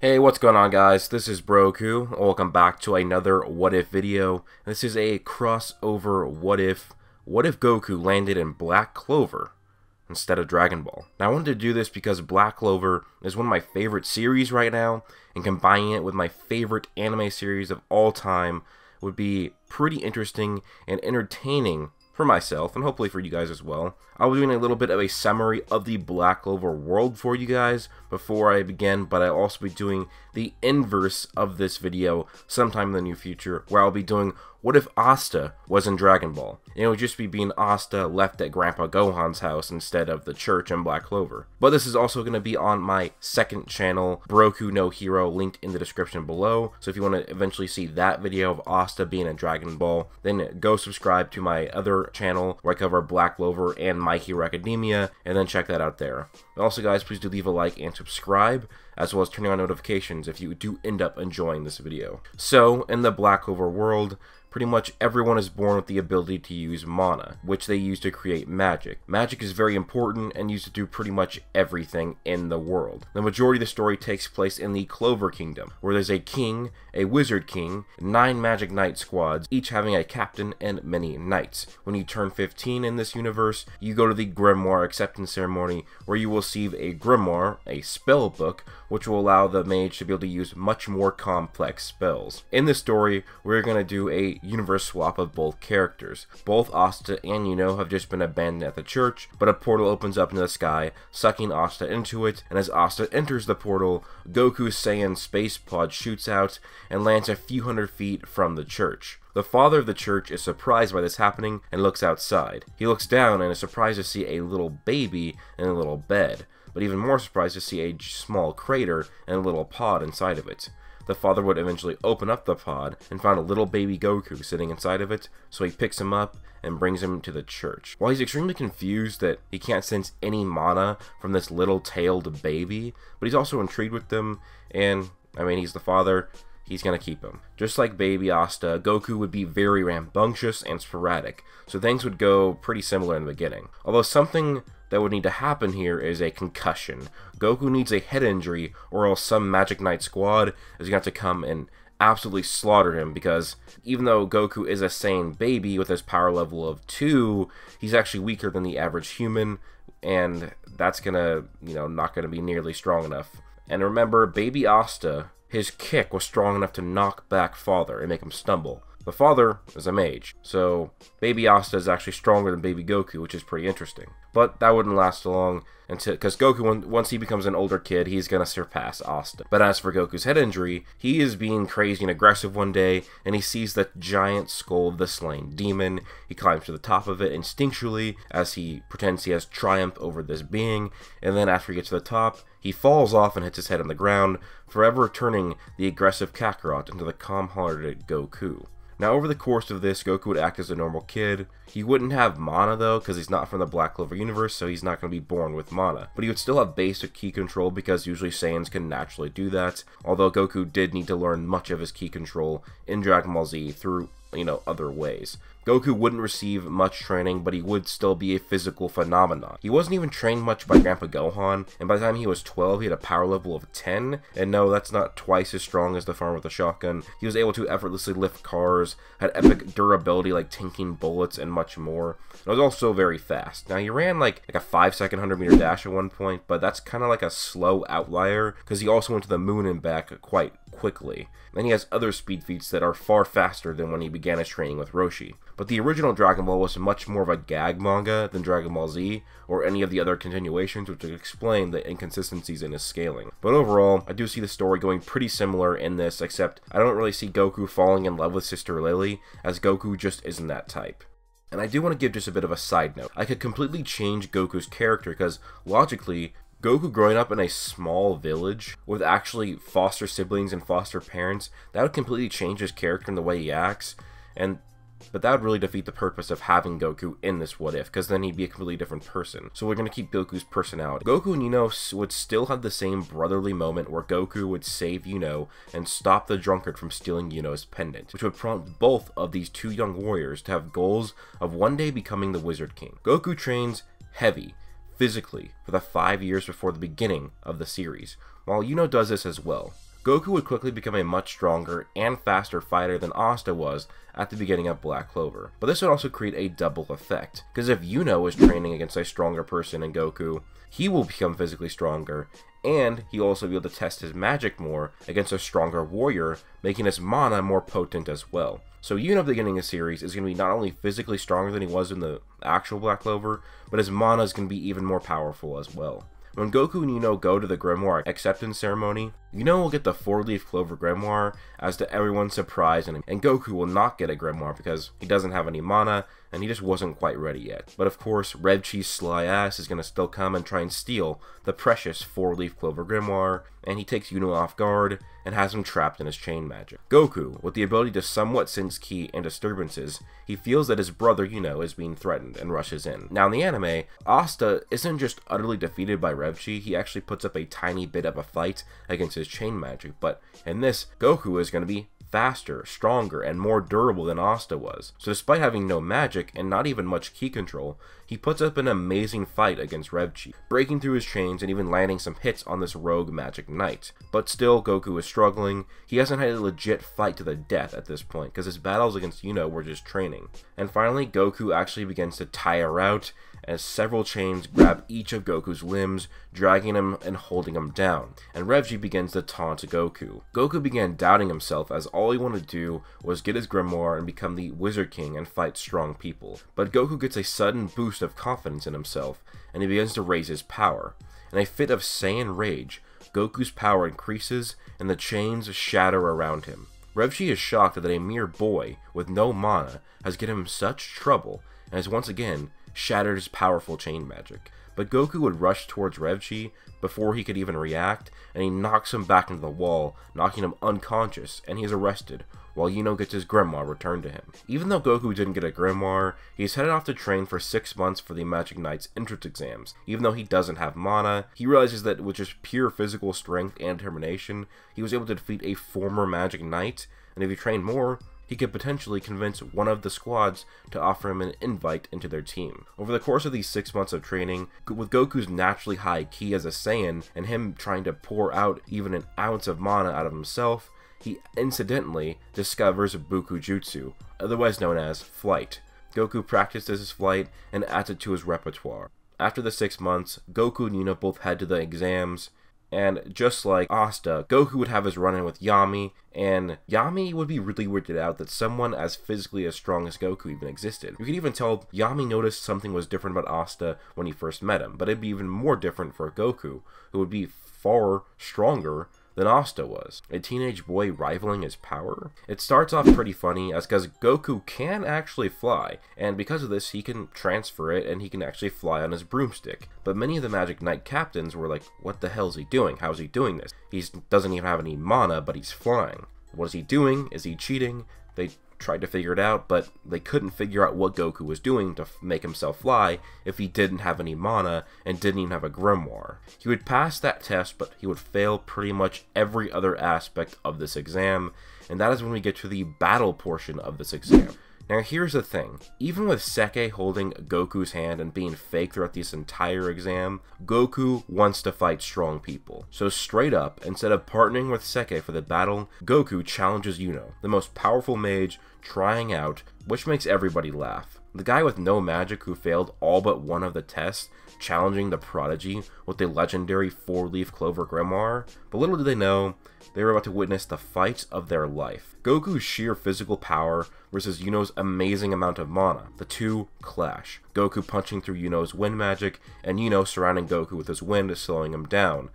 Hey, what's going on guys? This is Broku. Welcome back to another What If video. This is a crossover What If. What if Goku landed in Black Clover instead of Dragon Ball? Now I wanted to do this because Black Clover is one of my favorite series right now, and combining it with my favorite anime series of all time would be pretty interesting and entertaining for myself and hopefully for you guys as well. I'll be doing a little bit of a summary of the Black Clover world for you guys before I begin, but I'll also be doing the inverse of this video sometime in the near future, where I'll be doing what if Asta was in Dragon Ball? It would just be being Asta left at Grandpa Gohan's house instead of the church in Black Clover. But this is also going to be on my second channel, Broku no Hero, linked in the description below. So if you want to eventually see that video of Asta being in Dragon Ball, then go subscribe to my other channel where I cover Black Clover and My Hero Academia, and then check that out there. Also guys, please do leave a like and subscribe as well as turning on notifications if you do end up enjoying this video. So, in the Black Clover world, pretty much everyone is born with the ability to use mana, which they use to create magic. Magic is very important and used to do pretty much everything in the world. The majority of the story takes place in the Clover Kingdom, where there's a king, a wizard king, nine magic knight squads, each having a captain and many knights. When you turn 15 in this universe, you go to the Grimoire acceptance ceremony, where you will receive a Grimoire, a spell book, which will allow the mage to be able to use much more complex spells. In this story, we're going to do a universe swap of both characters. Both Asta and Yuno have just been abandoned at the church, but a portal opens up into the sky, sucking Asta into it, and as Asta enters the portal, Goku's Saiyan space pod shoots out and lands a few hundred feet from the church. The father of the church is surprised by this happening and looks outside. He looks down and is surprised to see a little baby in a little bed, but even more surprised to see a small crater and a little pod inside of it. The father would eventually open up the pod and find a little baby Goku sitting inside of it, so he picks him up and brings him to the church. While he's extremely confused that he can't sense any mana from this little tailed baby, but he's also intrigued with them, and I mean, he's the father, he's going to keep him. Just like Baby Asta, Goku would be very rambunctious and sporadic, so things would go pretty similar in the beginning. Although something that would need to happen here is a concussion. Goku needs a head injury, or else some Magic Knight squad is going to, have to come and absolutely slaughter him because even though Goku is a Saiyan baby with his power level of 2, he's actually weaker than the average human, and that's gonna, you know, not gonna be nearly strong enough. And remember, Baby Asta his kick was strong enough to knock back Father and make him stumble. The father is a mage, so Baby Asta is actually stronger than Baby Goku, which is pretty interesting. But that wouldn't last long until because Goku, once he becomes an older kid, he's gonna surpass Asta. But as for Goku's head injury, he is being crazy and aggressive one day, and he sees the giant skull of the slain demon. He climbs to the top of it instinctually as he pretends he has triumph over this being, and then after he gets to the top, he falls off and hits his head on the ground, forever turning the aggressive Kakarot into the calm-hearted Goku. Now, over the course of this, Goku would act as a normal kid. He wouldn't have mana, though, because he's not from the Black Clover universe, so he's not going to be born with mana. But he would still have basic ki control, because usually Saiyans can naturally do that, although Goku did need to learn much of his ki control in Dragon Ball Z through you know, other ways. Goku wouldn't receive much training, but he would still be a physical phenomenon. He wasn't even trained much by Grandpa Gohan, and by the time he was 12, he had a power level of 10, and no, that's not twice as strong as the farmer with the shotgun. He was able to effortlessly lift cars, had epic durability like tanking bullets, and much more. It was also very fast. Now, he ran like, like a 5 second 100 meter dash at one point, but that's kind of like a slow outlier, because he also went to the moon and back quite quickly. Then he has other speed feats that are far faster than when he began his training with Roshi. But the original Dragon Ball was much more of a gag manga than Dragon Ball Z or any of the other continuations, which explain the inconsistencies in his scaling. But overall, I do see the story going pretty similar in this, except I don't really see Goku falling in love with Sister Lily, as Goku just isn't that type. And I do want to give just a bit of a side note. I could completely change Goku's character because, logically, Goku growing up in a small village with actually foster siblings and foster parents, that would completely change his character and the way he acts. And but that would really defeat the purpose of having Goku in this what if, because then he'd be a completely different person. So we're going to keep Goku's personality. Goku and Yuno would still have the same brotherly moment where Goku would save Yuno and stop the drunkard from stealing Yuno's pendant, which would prompt both of these two young warriors to have goals of one day becoming the Wizard King. Goku trains heavy physically for the five years before the beginning of the series, while Yuno does this as well. Goku would quickly become a much stronger and faster fighter than Asta was at the beginning of Black Clover. But this would also create a double effect, because if Yuno is training against a stronger person in Goku, he will become physically stronger, and he'll also be able to test his magic more against a stronger warrior, making his mana more potent as well. So Yuno the beginning of the series is going to be not only physically stronger than he was in the actual Black Clover, but his mana is going to be even more powerful as well. When Goku and Yuno go to the Grimoire acceptance ceremony, Yuno will get the 4-leaf clover Grimoire as to everyone's surprise, and, and Goku will not get a Grimoire because he doesn't have any mana, and he just wasn't quite ready yet. But of course, Revchi's sly ass is going to still come and try and steal the precious 4-leaf clover Grimoire, and he takes Yuno off guard and has him trapped in his chain magic. Goku, with the ability to somewhat sense ki and disturbances, he feels that his brother Yuno is being threatened and rushes in. Now in the anime, Asta isn't just utterly defeated by Revchi, he actually puts up a tiny bit of a fight against his chain magic, but in this, Goku is going to be faster, stronger, and more durable than Asta was. So despite having no magic and not even much ki control, he puts up an amazing fight against Revchi, breaking through his chains and even landing some hits on this rogue magic knight. But still, Goku is struggling. He hasn't had a legit fight to the death at this point, because his battles against Yuno were just training. And finally, Goku actually begins to tire out, as several chains grab each of Goku's limbs, dragging him and holding him down, and Revchi begins to taunt Goku. Goku began doubting himself as all he wanted to do was get his grimoire and become the Wizard King and fight strong people. But Goku gets a sudden boost of confidence in himself, and he begins to raise his power. In a fit of Saiyan rage, Goku's power increases and the chains shatter around him. Revchi is shocked that a mere boy with no mana has given him such trouble and is once again shattered his powerful chain magic. But Goku would rush towards Revchi before he could even react, and he knocks him back into the wall, knocking him unconscious, and he is arrested, while Yuno gets his grimoire returned to him. Even though Goku didn't get a grimoire, he's headed off to train for six months for the Magic Knight's entrance exams. Even though he doesn't have mana, he realizes that with just pure physical strength and determination, he was able to defeat a former Magic Knight, and if he trained more, he could potentially convince one of the squads to offer him an invite into their team. Over the course of these six months of training, with Goku's naturally high ki as a Saiyan, and him trying to pour out even an ounce of mana out of himself, he incidentally discovers Bukujutsu, otherwise known as Flight. Goku practices his flight and adds it to his repertoire. After the six months, Goku and Yuno both head to the exams, and just like Asta, Goku would have his run-in with Yami, and Yami would be really weirded out that someone as physically as strong as Goku even existed. You could even tell Yami noticed something was different about Asta when he first met him, but it'd be even more different for Goku, who would be far stronger than Asta was. A teenage boy rivaling his power? It starts off pretty funny as because Goku can actually fly, and because of this he can transfer it and he can actually fly on his broomstick. But many of the Magic Knight captains were like, what the hell is he doing? How is he doing this? He doesn't even have any mana, but he's flying. What is he doing? Is he cheating? They tried to figure it out, but they couldn't figure out what Goku was doing to make himself fly if he didn't have any mana and didn't even have a grimoire. He would pass that test, but he would fail pretty much every other aspect of this exam, and that is when we get to the battle portion of this exam. Now here's the thing, even with Sekke holding Goku's hand and being fake throughout this entire exam, Goku wants to fight strong people. So straight up, instead of partnering with Sekke for the battle, Goku challenges Yuno, the most powerful mage, trying out, which makes everybody laugh. The guy with no magic who failed all but one of the tests, challenging the prodigy with the legendary four-leaf clover grimoire, but little did they know, they were about to witness the fight of their life. Goku's sheer physical power versus Yuno's amazing amount of mana. The two clash. Goku punching through Yuno's wind magic, and Yuno surrounding Goku with his wind, slowing him down.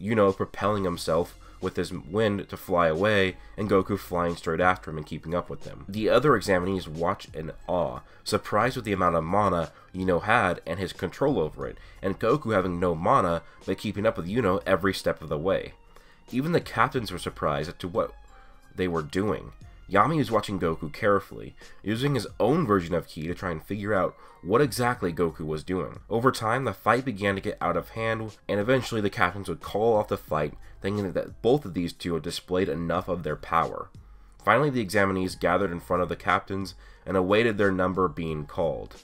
Yuno propelling himself with his wind to fly away, and Goku flying straight after him and keeping up with him. The other examinees watch in awe, surprised with the amount of mana Yuno had and his control over it, and Goku having no mana but keeping up with Yuno every step of the way. Even the captains were surprised as to what they were doing. Yami was watching Goku carefully, using his own version of Ki to try and figure out what exactly Goku was doing. Over time, the fight began to get out of hand, and eventually the captains would call off the fight, thinking that both of these two had displayed enough of their power. Finally, the examinees gathered in front of the captains and awaited their number being called.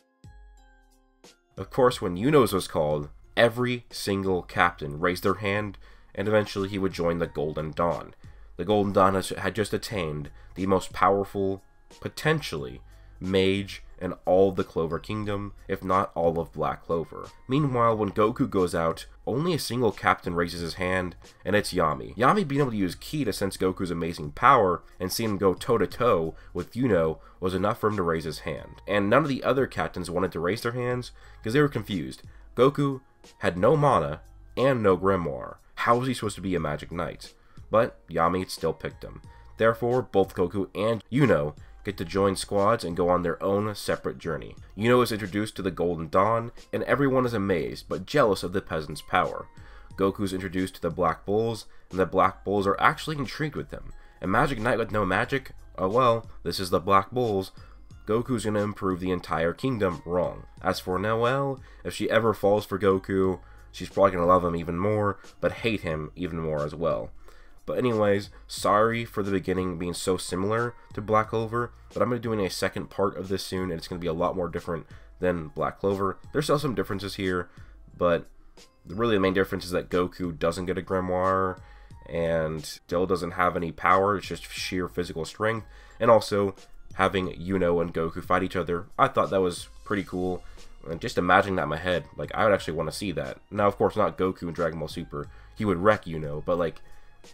Of course, when Yuno's was called, every single captain raised their hand, and eventually he would join the Golden Dawn. the Golden Dawn had just attained the most powerful, potentially, mage in all the Clover Kingdom, if not all of Black Clover. Meanwhile, when Goku goes out, only a single captain raises his hand, and it's Yami. Yami being able to use Ki to sense Goku's amazing power and see him go toe to toe with Yuno was enough for him to raise his hand. And none of the other captains wanted to raise their hands because they were confused. Goku had no mana and no grimoire. How was he supposed to be a magic knight? But Yami still picked him. Therefore, both Goku and Yuno get to join squads and go on their own separate journey. Yuno is introduced to the Golden Dawn, and everyone is amazed but jealous of the peasant's power. Goku is introduced to the Black Bulls, and the Black Bulls are actually intrigued with him. A Magic Knight with no magic? Oh well, this is the Black Bulls. Goku's gonna improve the entire kingdom wrong. As for Noelle, if she ever falls for Goku, she's probably gonna love him even more, but hate him even more as well. But anyways, sorry for the beginning being so similar to Black Clover, but I'm going to be doing a second part of this soon, and it's going to be a lot more different than Black Clover. There's still some differences here, but really the main difference is that Goku doesn't get a grimoire, and Dill doesn't have any power, it's just sheer physical strength, and also having Yuno and Goku fight each other, I thought that was pretty cool. And just imagining that in my head, like, I would actually want to see that. Now, of course, not Goku in Dragon Ball Super. He would wreck Yuno, but, like,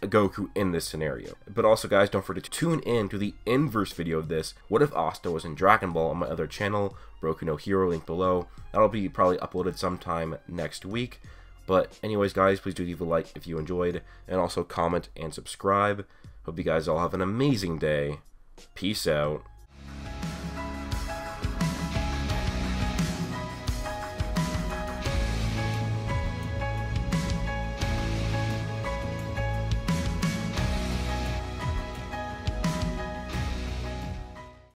Goku in this scenario. But also, guys, don't forget to tune in to the inverse video of this. What if Asta was in Dragon Ball on my other channel, Broku no Hero, link below. That'll be probably uploaded sometime next week. But anyways, guys, please do leave a like if you enjoyed, and also comment and subscribe. Hope you guys all have an amazing day. Peace out.